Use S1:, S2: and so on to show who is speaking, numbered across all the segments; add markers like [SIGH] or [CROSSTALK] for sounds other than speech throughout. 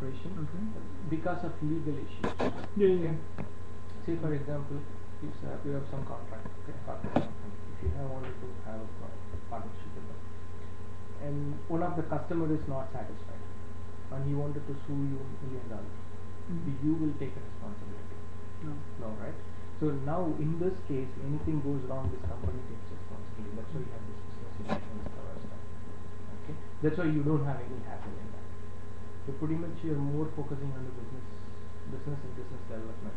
S1: Okay.
S2: because of legal issues.
S1: Yeah, yeah.
S2: Say for example, you say you have some contract, okay. If you have wanted to have a partnership with them, and one of the customer is not satisfied, and he wanted to sue you million dollars,
S1: Mhm.
S2: you will take a responsibility.
S1: No.
S2: No, right? So now in this case, anything goes wrong, this company takes responsibility. That's why you have this business insurance cover stuff. Okay, that's why you don't have any that. So pretty much you're more focusing on the business, business and business development.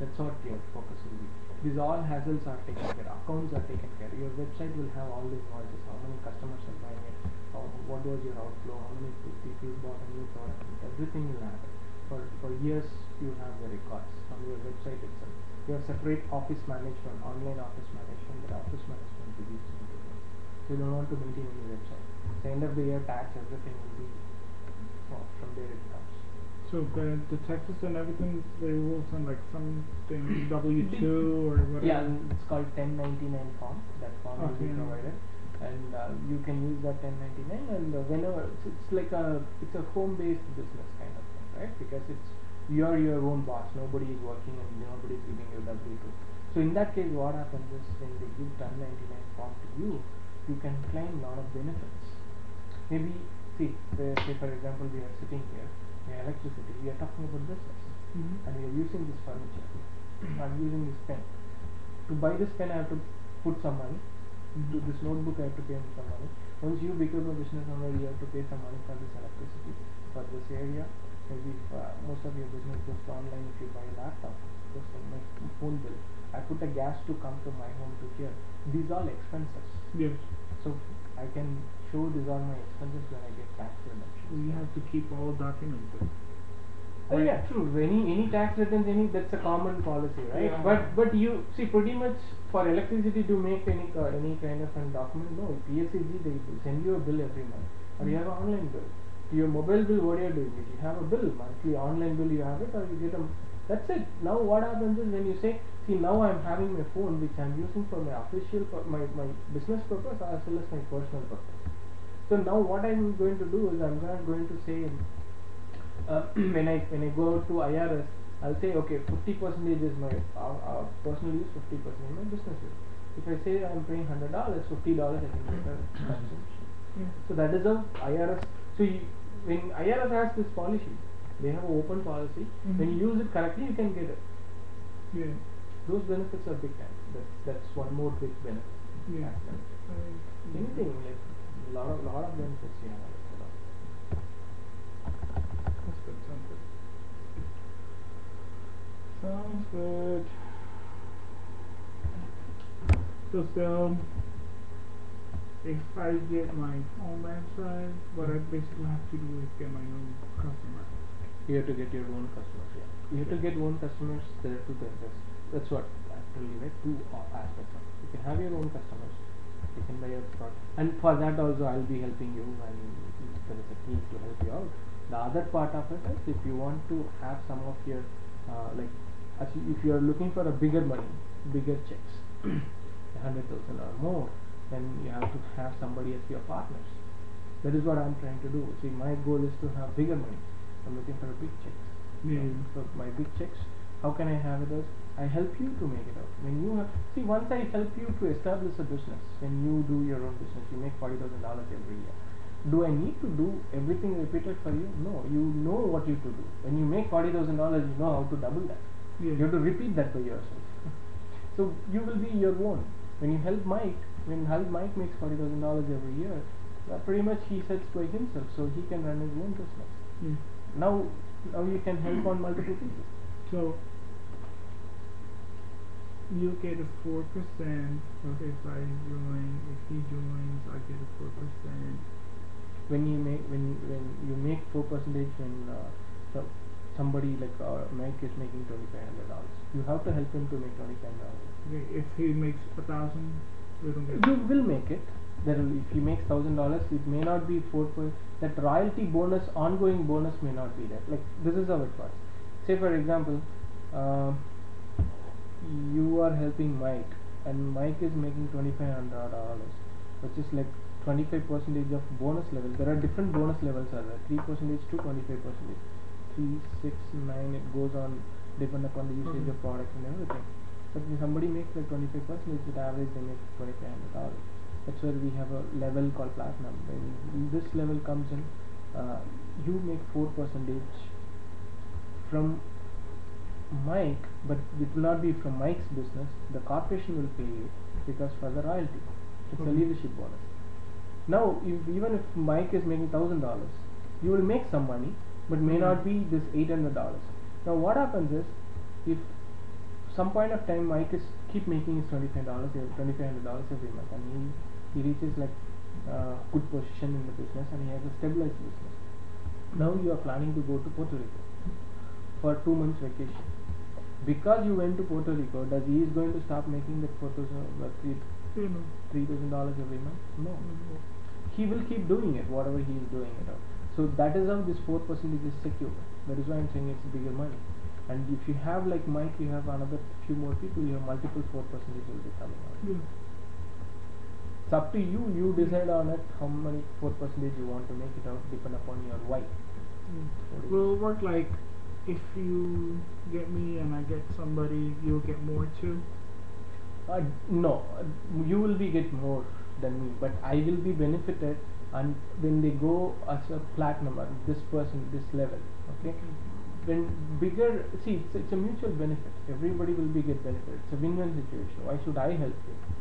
S2: That's what your focus will be. These all hassles are taken care. Accounts are taken care. Your website will have all these invoices. How many customers are buying it? How, what was your outflow? How many pe- people bought a new product? Everything will have. For for years you have the records on your website itself. You have separate office management, online office management. the office management will be. So you don't want to maintain any website. So end of the year tax, everything will be from, from there it comes.
S1: So the the taxes and everything they will send like something [CLEARS THROAT] W two or whatever.
S2: Yeah, it's called 1099 form. That form will be provided, and uh, you can use that 1099. And uh, whenever it's, it's like a it's a home-based business kind of thing, right? Because it's you are your own boss. Nobody is working and nobody is giving you W two. So in that case, what happens is when they give 1099 form to you, you can claim a lot of benefits. Maybe see, say, say for example, we are sitting here, we have electricity. We are talking about business
S1: Mhm.
S2: and we are using this furniture. I'm using this pen. To buy this pen, I have to put some money. To
S1: Mhm.
S2: this notebook, I have to pay some money. Once you become a business owner, you have to pay some money for this electricity, for this area. Maybe if, uh, most of your business goes to online. If you buy a laptop, goes to my phone bill. I put a gas to come to my home to here. These are all expenses.
S1: Yes.
S2: So I can show these are my expenses when I get tax reduction.
S1: So you have to keep all documented.
S2: Oh
S1: Right.
S2: yeah, true. Any any tax returns, any that's a common policy, right?
S1: Yeah.
S2: But but you see, pretty much for electricity to make any uh, any kind of a document, no. PSEG they send you a bill every month, or you have an online bill. To your mobile bill, what are you doing? It you have a bill monthly online bill, you have it, or you get a. That's it. Now what happens is when you say, see now I'm having my phone which I'm using for my official pur- my my business purpose as well as my personal purpose. So now what I'm going to do is I'm not going to say uh, [CLEARS THROAT] when I when I go to IRS, I'll say okay, 50 percent is my uh, uh, personal use, fifty percent is my business use. If I say I'm paying hundred dollars, fifty dollars I can get a consumption.
S1: Yeah.
S2: So that is how IRS. So you, when IRS has this policy, they have an open policy. When
S1: Mhm.
S2: you use it correctly, you can get it.
S1: Yeah.
S2: Those benefits are big time. That's that's one more big benefit.
S1: Yeah. Uh,
S2: Anything like lot of lot of benefits you have. you know.
S1: That's good. Sounds good. Sounds good. So still, if I get my own website, what I basically have to do is get my own customer.
S2: You have to get your own customers. Yeah. You have to get own customers. There two things. That's, what actually right. Two aspects. Of. You can have your own customers. You can buy your product, and for that also I'll be helping you, and there is a team to help you out. The other part of it is if you want to have some of your uh, like, if you are looking for a bigger money, bigger checks, [CLEARS THROAT] a hundred thousand or more, then you have to have somebody as your partners. That is what I'm trying to do. See, my goal is to have bigger money. I'm looking for a big checks.
S1: Yeah.
S2: So my big checks, how can I have it as I help you to make it out. When you have see once I help you to establish a business, when you do your own business, you make forty thousand dollars every year. Do I need to do everything repeated for you? No, you know what you to do. When you make forty thousand dollars, you know how to double that.
S1: Yeah.
S2: You have to repeat that by yourself. [LAUGHS] so you will be your own. When you help Mike, when help Mike makes forty thousand dollars every year, uh, pretty much he sets by himself, so he can run his own business.
S1: Yeah.
S2: Now, now you can help on multiple people.
S1: So you get a four percent
S2: Mhm.
S1: if I join. If he joins, I get a four percent.
S2: when you make when when you make four percentage when uh, so somebody like uh, Mike is making twenty five hundred dollars, you have to help him to make twenty five dollars.
S1: Okay, if he makes a thousand, we don't get.
S2: You will make it. There will, if he makes thousand dollars, it may not be four point. That royalty bonus, ongoing bonus may not be there. Like this is how it works. Say for example, uh, you are helping Mike, and Mike is making twenty five hundred dollars, which is like 25 percentage of bonus level. There are different bonus levels are there. 3 percentage to 25 percentage. 3, 6, 9, it goes on depend upon the usage
S1: Mhm.
S2: of product and everything. But if somebody makes like 25 percentage, at average they make 2500 dollars. That's where we have a level called platinum. When this level comes in, uh, you make 4 percentage from Mike, but it will not be from Mike's business. The corporation will pay you because for the royalty. It's a
S1: Mhm.
S2: leadership bonus. Now, if, even if Mike is making thousand dollars, you will make some money, but may not
S1: Mhm.
S2: be this eight hundred dollars. Now, what happens is, if some point of time Mike is keep making his twenty five dollars, twenty five hundred dollars every month, and he he reaches like uh, good position in the business, and he has a stabilized business. Now you are planning to go to Puerto Rico for two months vacation. Because you went to Puerto Rico, does he is going to stop making that four thousand, uh, three
S1: You know.
S2: three thousand dollars every month? No he will keep doing it, whatever he is doing it. So that is how this four percentage is secure. That is why I'm saying it's bigger money. And if you have like Mike, you have another few more people, you have multiple four percentage will be coming out.
S1: Yeah.
S2: It's up to you. You decide on it how many four percentage you want to make it out, depend upon your why.
S1: Mm. Will work like if you get me and I get somebody, you'll get more too?
S2: Uh, no, uh, you will be get more than me, but I will be benefited. And when they go as a platinum, this person, this level, okay. When bigger see it's, it's a mutual benefit. Everybody will be get benefit. It's a win-win situation. Why should i help you